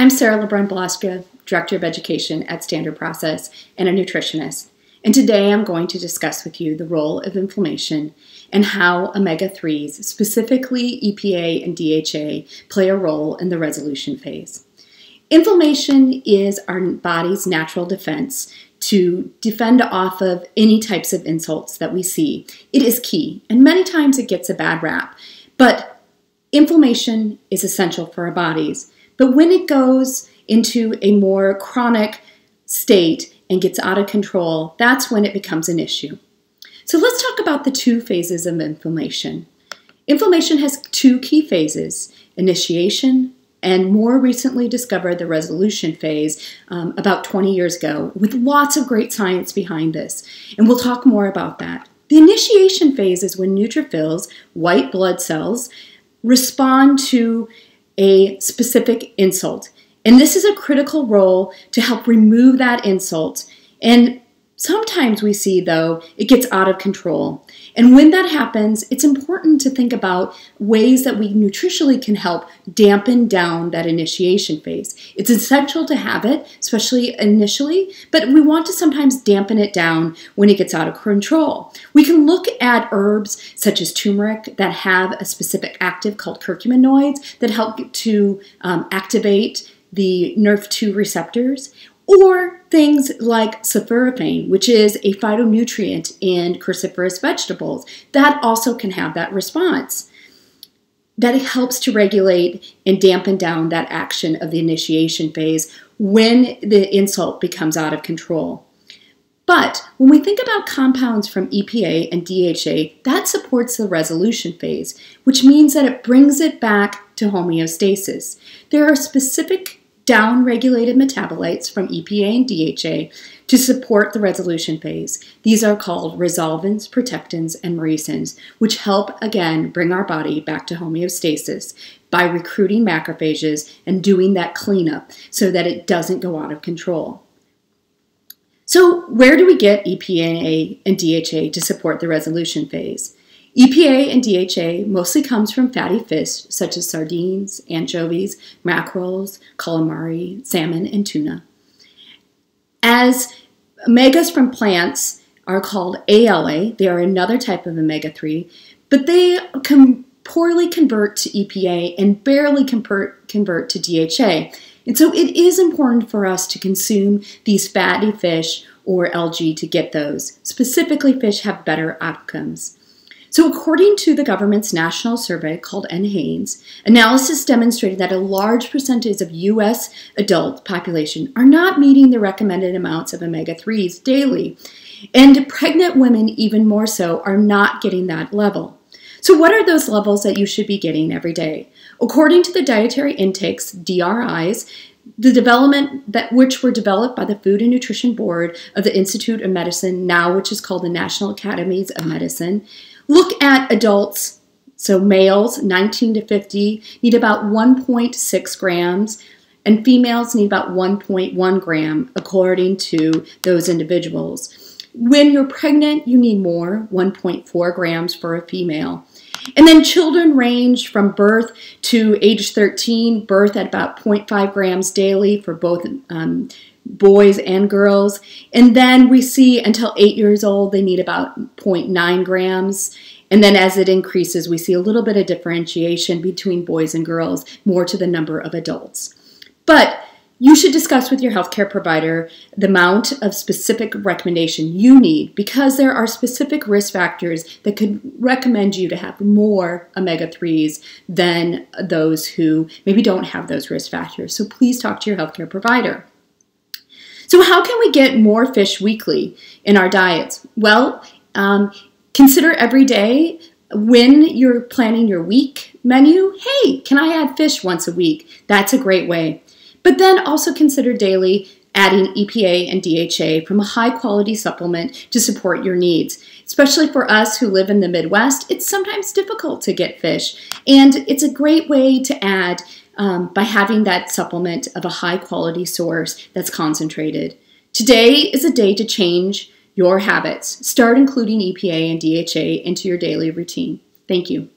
I'm Sara LeBrun Blashka, Director of Education at Standard Process and a nutritionist. And today I'm going to discuss with you the role of inflammation and how omega 3s, specifically EPA and DHA, play a role in the resolution phase. Inflammation is our body's natural defense to defend off of any types of insults that we see. It is key, and many times it gets a bad rap. But inflammation is essential for our bodies. But when it goes into a more chronic state and gets out of control, that's when it becomes an issue. So let's talk about the two phases of inflammation. Inflammation has two key phases initiation and more recently discovered the resolution phase um, about 20 years ago with lots of great science behind this. And we'll talk more about that. The initiation phase is when neutrophils, white blood cells, respond to a specific insult. And this is a critical role to help remove that insult. And sometimes we see, though, it gets out of control. And when that happens, it's important to think about ways that we nutritionally can help dampen down that initiation phase. It's essential to have it, especially initially, but we want to sometimes dampen it down when it gets out of control. We can look at herbs such as turmeric that have a specific active called curcuminoids that help to um, activate the NRF2 receptors, or things like sulforaphane, which is a phytonutrient in cruciferous vegetables, that also can have that response. That helps to regulate and dampen down that action of the initiation phase when the insult becomes out of control. But when we think about compounds from EPA and DHA, that supports the resolution phase, which means that it brings it back to homeostasis. There are specific down-regulated metabolites from EPA and DHA to support the resolution phase. These are called resolvins, protectins, and maresins, which help, again, bring our body back to homeostasis by recruiting macrophages and doing that cleanup so that it doesn't go out of control. So where do we get EPA and DHA to support the resolution phase? EPA and DHA mostly comes from fatty fish such as sardines, anchovies, mackerels, calamari, salmon, and tuna. As omegas from plants are called ALA, they are another type of omega 3, but they can poorly convert to EPA and barely convert, convert to DHA. And so it is important for us to consume these fatty fish or algae to get those. Specifically, fish have better outcomes. So, according to the government's national survey called NHANES, analysis demonstrated that a large percentage of U.S. adult population are not meeting the recommended amounts of omega 3s daily, and pregnant women, even more so, are not getting that level. So, what are those levels that you should be getting every day? According to the dietary intakes, DRIs, the development that which were developed by the Food and Nutrition Board of the Institute of Medicine, now which is called the National Academies of Medicine, Look at adults, so males 19 to 50 need about 1.6 grams, and females need about 1.1 gram, according to those individuals. When you're pregnant, you need more, 1.4 grams for a female. And then children range from birth to age 13, birth at about 0.5 grams daily for both um, boys and girls. And then we see until eight years old, they need about 0.9 grams. And then as it increases, we see a little bit of differentiation between boys and girls, more to the number of adults. But you should discuss with your healthcare provider the amount of specific recommendation you need because there are specific risk factors that could recommend you to have more omega 3s than those who maybe don't have those risk factors. So please talk to your healthcare provider. So, how can we get more fish weekly in our diets? Well, um, consider every day when you're planning your week menu. Hey, can I add fish once a week? That's a great way. But then also consider daily adding EPA and DHA from a high quality supplement to support your needs. Especially for us who live in the Midwest, it's sometimes difficult to get fish. And it's a great way to add um, by having that supplement of a high quality source that's concentrated. Today is a day to change your habits. Start including EPA and DHA into your daily routine. Thank you.